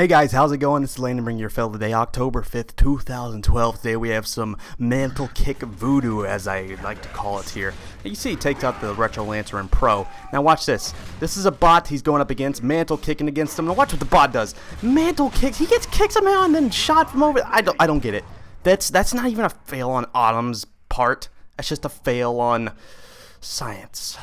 Hey guys, how's it going? It's is Landan bringing your fellow today, October 5th, 2012. Today we have some mantle kick voodoo, as I like to call it here. You see, he takes out the Retro Lancer in Pro. Now watch this. This is a bot he's going up against, mantle kicking against him. Now watch what the bot does. Mantle kicks, he gets kicked somehow and then shot from over. I don't, I don't get it. That's, that's not even a fail on Autumn's part. That's just a fail on science.